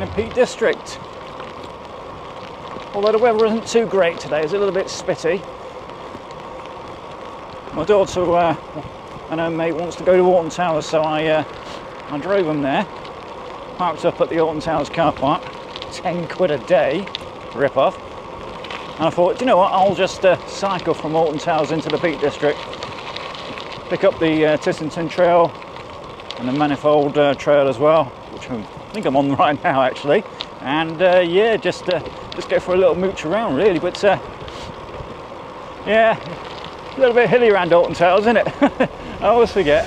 in the Peak District. Although the weather isn't too great today, it's a little bit spitty. My daughter uh, and her mate wants to go to Alton Towers, so I, uh, I drove them there. Parked up at the Alton Towers car park, 10 quid a day, rip off. And I thought, you know what, I'll just uh, cycle from Alton Towers into the Peak District, pick up the uh, Tissington Trail and the Manifold uh, Trail as well, which I think I'm on right now actually. And uh, yeah, just uh, just go for a little mooch around really. But uh, yeah, a little bit hilly around Alton Towers, isn't it? I always forget.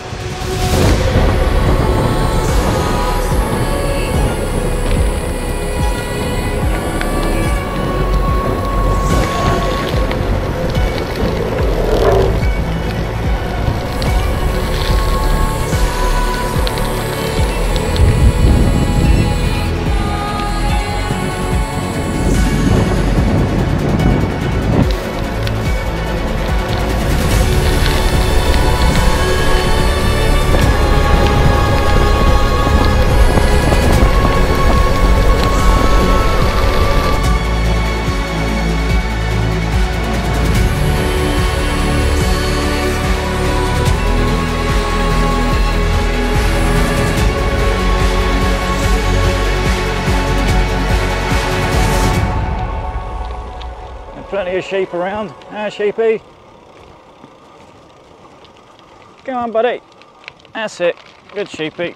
Plenty of sheep around. Ah, sheepy. Come on, buddy. That's it. Good sheepy.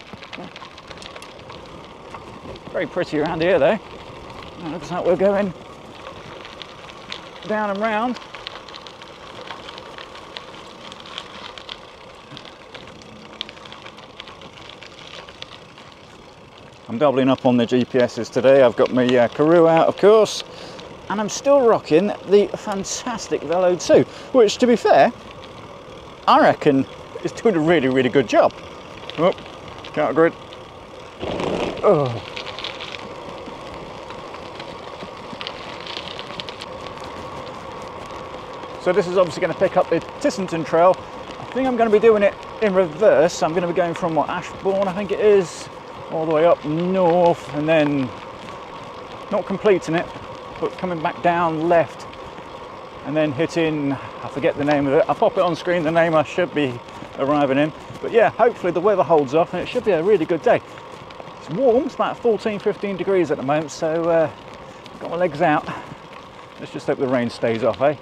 Very pretty around here, though. It looks like we're going down and round. I'm doubling up on the GPSs today. I've got my uh, Karoo out, of course, and I'm still rocking the fantastic Velo 2, which, to be fair, I reckon is doing a really, really good job. Oh, counter grid. Oh. So this is obviously going to pick up the Tissington Trail. I think I'm going to be doing it in reverse. I'm going to be going from what Ashbourne, I think it is, all the way up north, and then not completing it, but coming back down left, and then hitting. I forget the name of it. I'll pop it on screen. The name I should be arriving in. But yeah, hopefully the weather holds off, and it should be a really good day. It's warm. It's about 14, 15 degrees at the moment, so uh, got my legs out. Let's just hope the rain stays off, eh?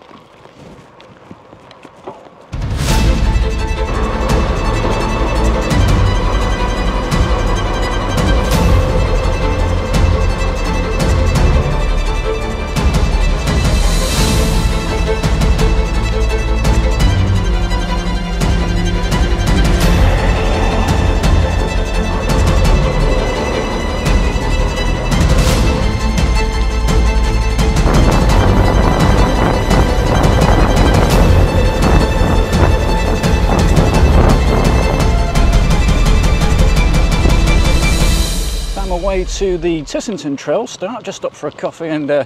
To the Tissington Trail start, just stopped for a coffee and a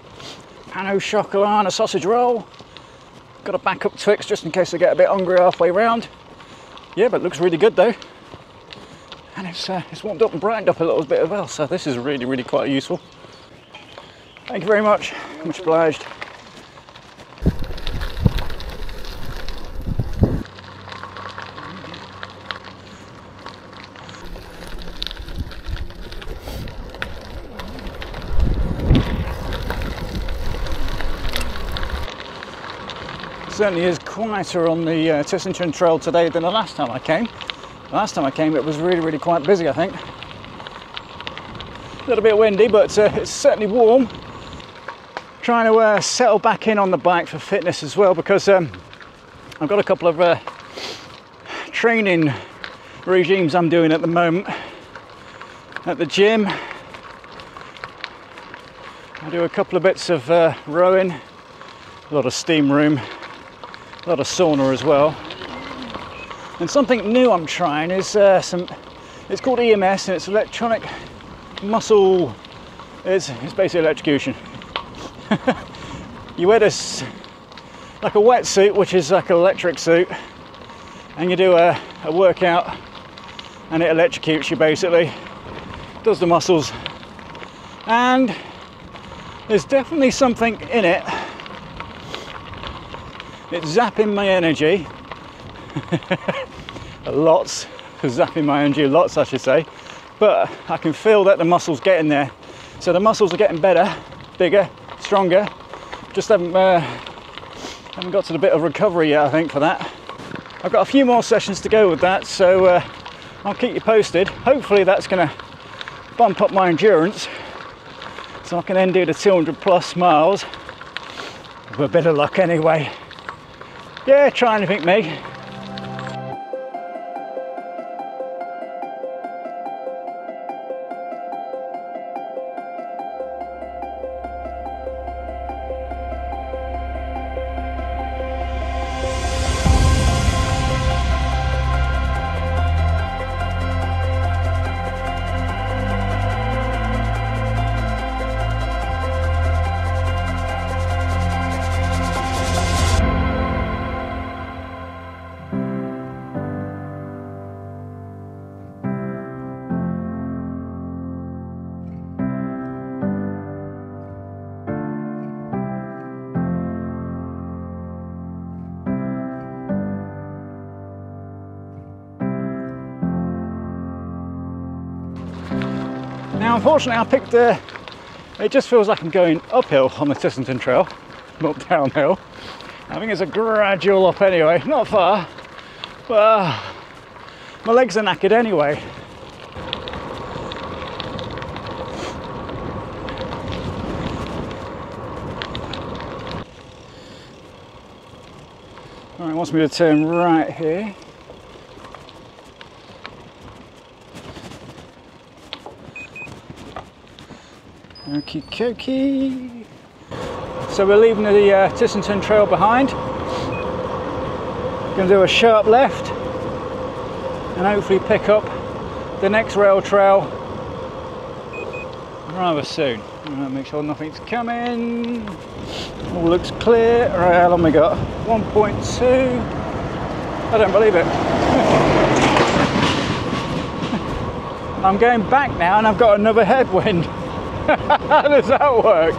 pan au chocolat and a sausage roll. Got a backup Twix just in case I get a bit hungry halfway round. Yeah, but looks really good though. And it's, uh, it's warmed up and brightened up a little bit as well, so this is really, really quite useful. Thank you very much, much obliged. Certainly is quieter on the uh, Tissington Trail today than the last time I came. The last time I came it was really, really quite busy I think. A little bit windy but uh, it's certainly warm. Trying to uh, settle back in on the bike for fitness as well because um, I've got a couple of uh, training regimes I'm doing at the moment at the gym. I do a couple of bits of uh, rowing, a lot of steam room, a lot of sauna as well. And something new I'm trying is uh, some. It's called EMS and it's electronic muscle. It's, it's basically electrocution. you wear this like a wetsuit, which is like an electric suit, and you do a, a workout, and it electrocutes you basically. Does the muscles, And there's definitely something in it. It's zapping my energy. lots, zapping my energy, lots I should say. But I can feel that the muscles getting there. So the muscles are getting better, bigger, stronger. Just haven't, uh, haven't got to the bit of recovery yet, I think, for that. I've got a few more sessions to go with that, so uh, I'll keep you posted. Hopefully that's going to bump up my endurance so I can then do the 200 plus miles with a bit of luck anyway. Yeah, try anything, me. Unfortunately, I picked the. Uh, it just feels like I'm going uphill on the Tissington Trail, not downhill. I think it's a gradual up anyway, not far, but uh, my legs are knackered anyway. All right, wants me to turn right here. Okie dokie. So we're leaving the uh, Tissington Trail behind. Going to do a sharp left and hopefully pick up the next rail trail rather soon. make sure nothing's coming. All looks clear. Right, how long we got? 1.2. I don't believe it. I'm going back now and I've got another headwind. How does that work?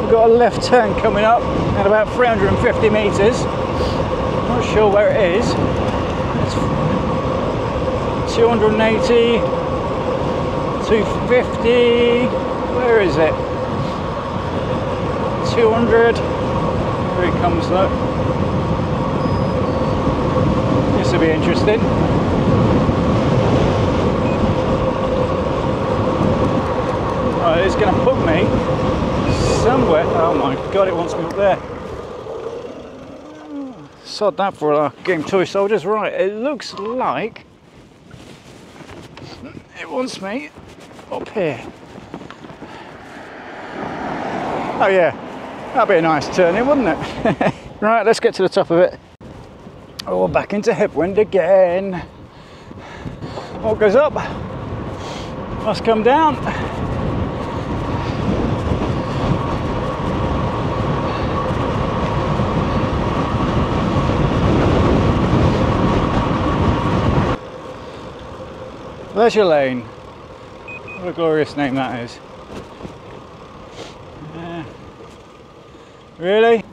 We've got a left turn coming up at about 350 metres. Not sure where it is. It's 280, 250. Where is it? 200. Here it comes, look. This will be interesting. Uh, it's going to put me somewhere. Oh my god, it wants me up there. Sod that for a game toy soldiers. Right, it looks like it wants me up here. Oh yeah, that'd be a nice turn turning, wouldn't it? right, let's get to the top of it. Oh, back into headwind again. What goes up must come down. Leisure Lane. What a glorious name that is. Really?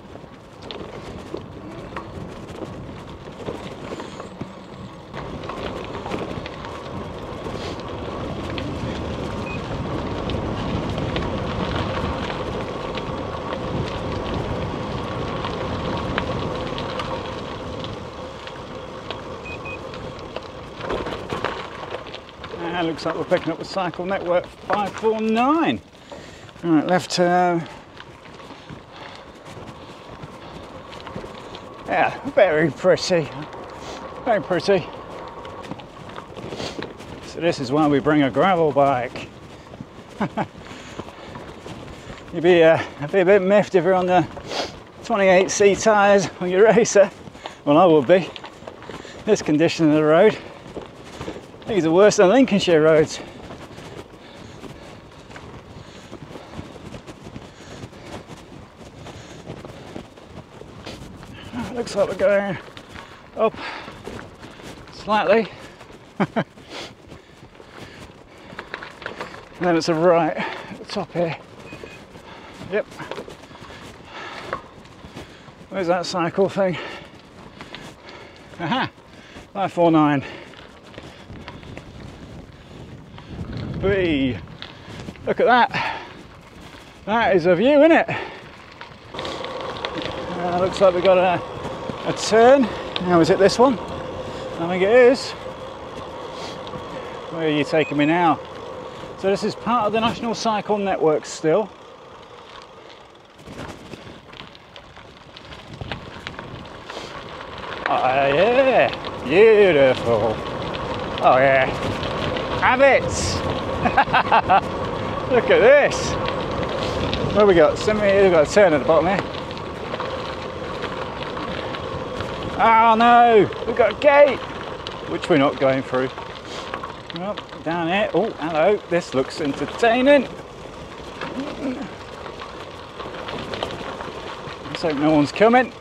Looks like we're picking up the Cycle Network 549. All right, left turn. Yeah, very pretty. Very pretty. So this is why we bring a gravel bike. You'd be, uh, be a bit miffed if you're on the 28C tyres on your racer. Well, I would be. This condition of the road. These are worse than Lincolnshire roads. looks like we're going up slightly. And then it's a right at the top here. Yep. Where's that cycle thing? Aha! 549. Whee! Look at that. That is a view, isn't it? Uh, looks like we've got a, a turn. Now, is it this one? I think it is. Where are you taking me now? So this is part of the National Cycle Network still. Oh yeah, beautiful. Oh yeah, have it. Look at this. What we got? Me. We've got a turn at the bottom here. Oh no, we've got a gate, which we're not going through. Well, down here. Oh, hello. This looks entertaining. Let's hope no one's coming.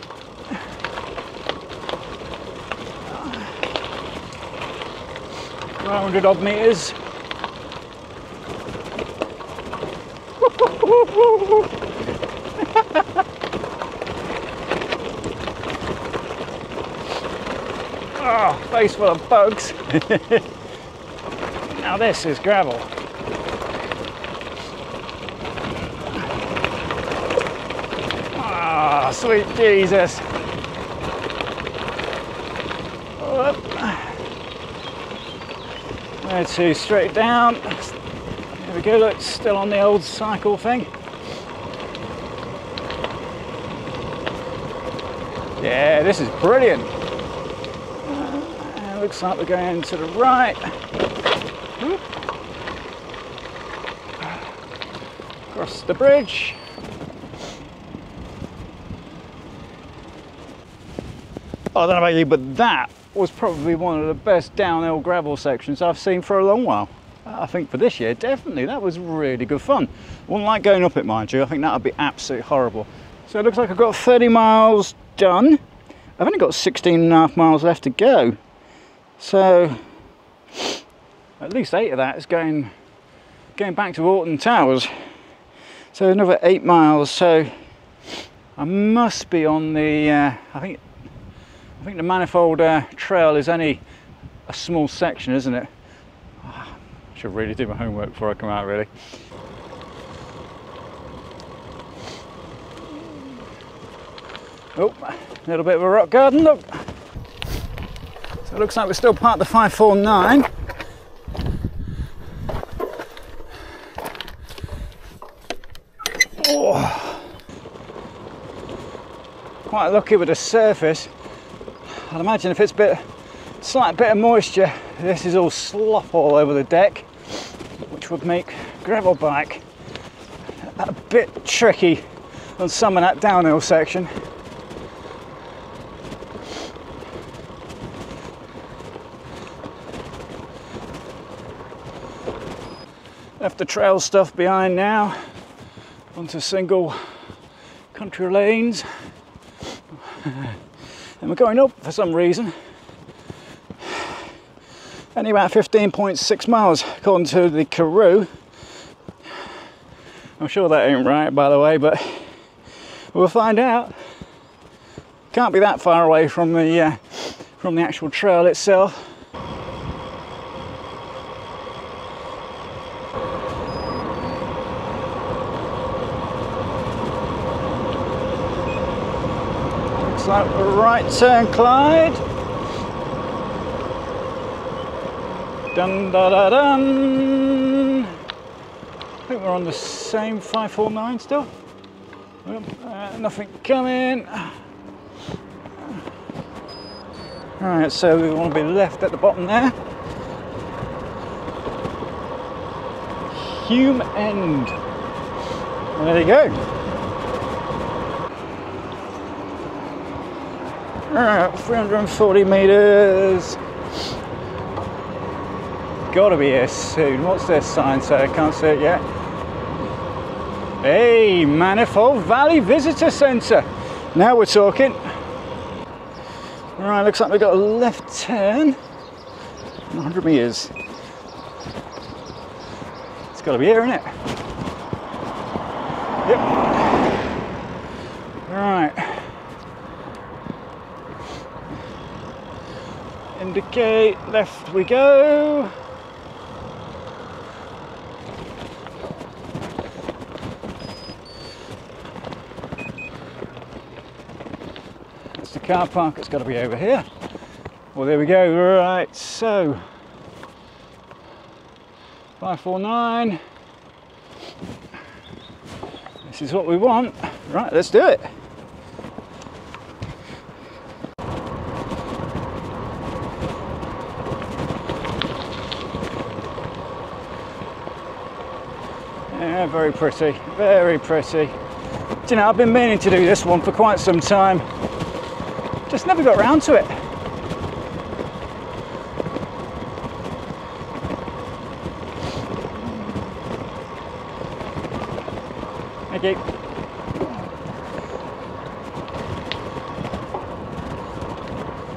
Ah. Hundred odd meters. Oh, face full of bugs. now this is gravel. Ah, oh, sweet Jesus. There two straight down. There we go, look, still on the old cycle thing. Yeah, this is brilliant. Uh, looks like we're going to the right. Across the bridge. I don't know about you, but that was probably one of the best downhill gravel sections I've seen for a long while. I think for this year, definitely. That was really good fun. Wouldn't like going up it, mind you. I think that would be absolutely horrible. So it looks like I've got 30 miles done. I've only got 16 and a half miles left to go. So at least eight of that is going going back to Alton Towers. So another eight miles. So I must be on the. Uh, I think. I think the manifold uh, trail is only a small section, isn't it? I should really do my homework before I come out, really. Oh, a little bit of a rock garden, look. So it looks like we're still part of the 549. Oh. Quite lucky with the surface. I'd imagine if it's a bit, slight bit of moisture, this is all slop all over the deck, which would make gravel bike a bit tricky on some of that downhill section. Left the trail stuff behind now, onto single country lanes. and we're going up for some reason. Only about 15.6 miles according to the Karoo. I'm sure that ain't right by the way, but we'll find out. Can't be that far away from the uh, from the actual trail itself. like right turn Clyde. Dun da da dun. I think we're on the same 549 still. Uh, nothing coming. Alright, so we want to be left at the bottom there. Hulme End. there you go. Alright, 340 meters. Gotta be here soon. What's this sign say? I can't see it yet. Hey, Manifold Valley Visitor Centre. Now we're talking. Right, looks like we've got a left turn. 100 meters. It's got to be here, isn't it? Yep. Right. Indicate, left we go. It's the car park, it's got to be over here. Well, there we go. Right, so 549. This is what we want. Right, let's do it. Yeah, very pretty, very pretty. Do you know, I've been meaning to do this one for quite some time. Just never got round to it. Thank you.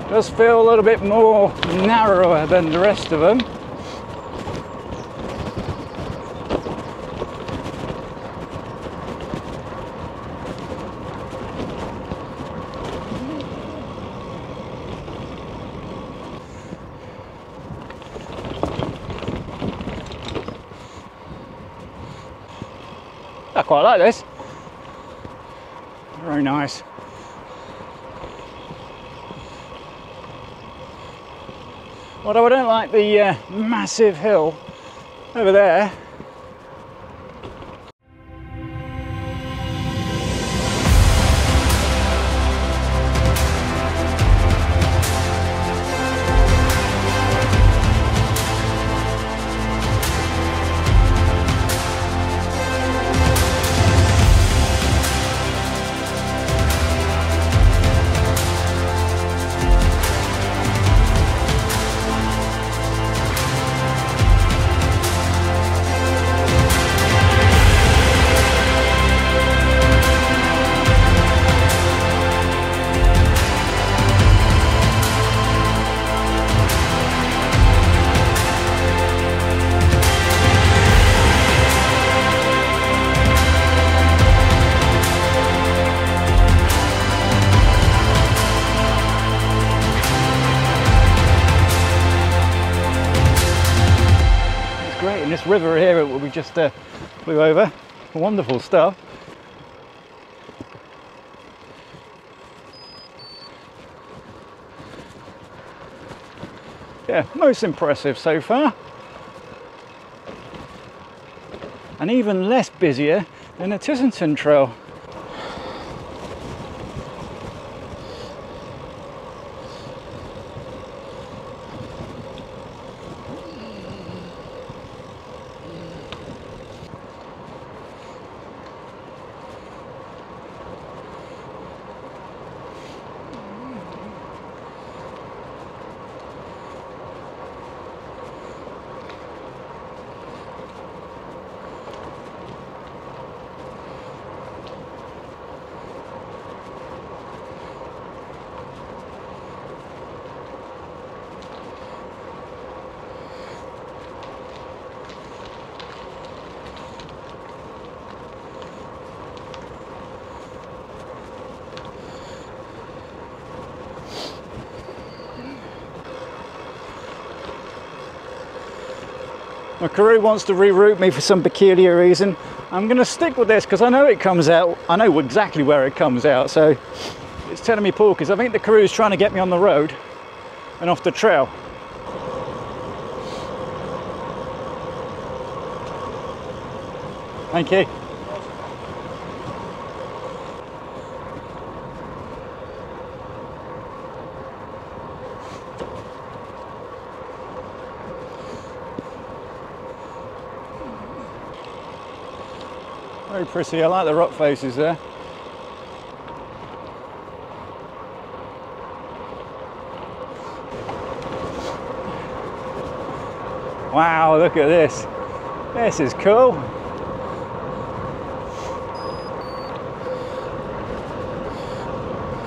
Does feel a little bit more narrower than the rest of them. I quite like this. Very nice. Although I don't like the uh, massive hill over there. River here we just uh, flew over, wonderful stuff. Yeah, most impressive so far. And even less busier than the Tissington Trail. My Karoo wants to reroute me for some peculiar reason. I'm going to stick with this because I know it comes out. I know exactly where it comes out. So it's telling me Paul because I think the Karoo is trying to get me on the road and off the trail. Thank you. Pretty. I like the rock faces there. Wow, look at this. This is cool.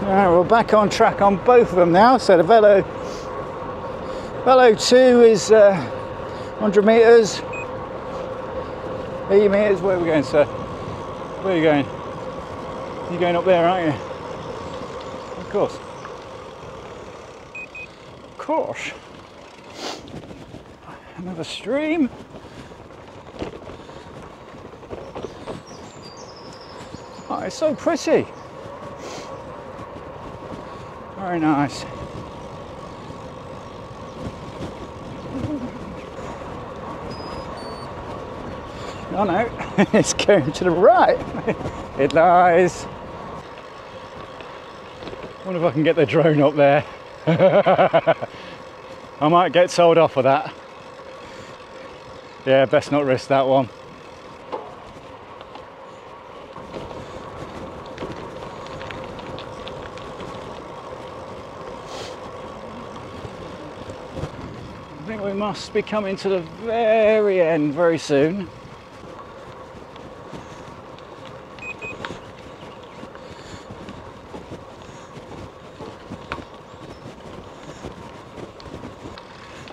All right, we're back on track on both of them now. So the Velo, Velo 2 is uh, 100 meters. 80 metres, where are we going, sir? Where are you going? You're going up there, aren't you? Of course. Of course. Another stream. Oh, it's so pretty. Very nice. Oh no, it's going to the right. It lies. wonder if I can get the drone up there. I might get sold off for that. Yeah, best not risk that one. I think we must be coming to the very end very soon.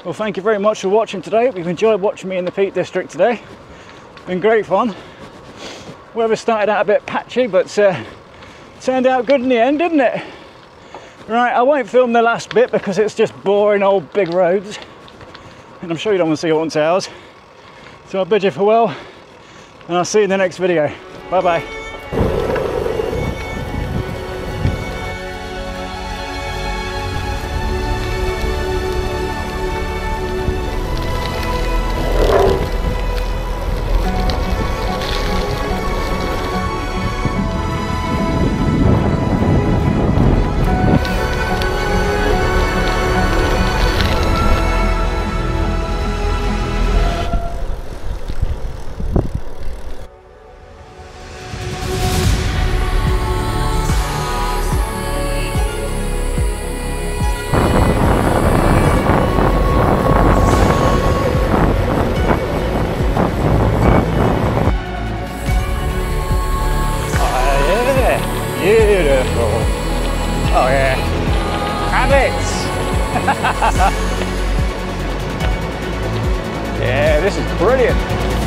Well, thank you very much for watching today. We've enjoyed watching me in the Peak District today. Been great fun. Weather started out a bit patchy, but uh, turned out good in the end, didn't it? Right, I won't film the last bit because it's just boring old big roads. And I'm sure you don't want to see Alton Towers. So I'll bid you farewell and I'll see you in the next video. Bye bye This is brilliant.